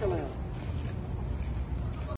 كمان